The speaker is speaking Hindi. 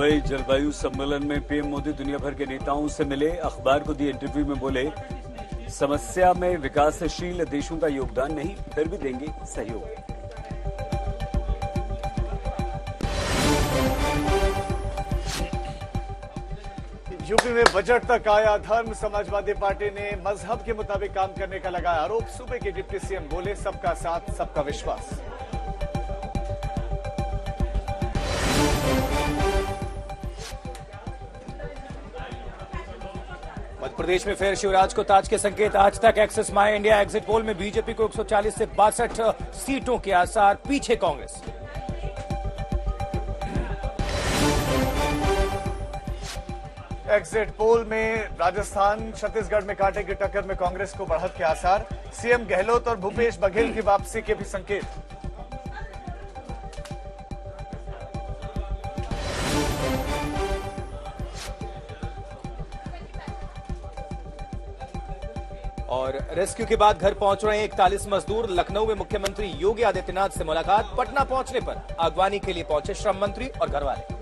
दुबई जलवायु सम्मेलन में पीएम मोदी दुनिया भर के नेताओं से मिले, अखबार को दिए इंटरव्यू में बोले, समस्या में विकासशील देशों का योगदान नहीं, फिर भी देंगे सहयोग। यूपी में बजट तक आया धर्म, समाजवादी पार्टी ने मज़हब के मुताबिक काम करने का लगाया आरोप। सूबे के डिप्टी सीएम बोले, सबका साथ, सबका विश्वास। मध्य प्रदेश में फिर शिवराज को ताज के संकेत। आज तक Axis my India exit poll में बीजेपी को 140 से बासठ सीटों के आसार। पीछे कांग्रेस। एग्जिट पोल में राजस्थान छत्तीसगढ़ में कांटे की टक्कर में कांग्रेस को बढ़त के आसार। सीएम गहलोत और भूपेश बघेल की वापसी के भी संकेत। और रेस्क्यू के बाद घर पहुँच रहे हैं इकतालीस मजदूर। लखनऊ में मुख्यमंत्री योगी आदित्यनाथ से मुलाकात। पटना पहुँचने पर अगवानी के लिए पहुँचे श्रम मंत्री और घरवाले।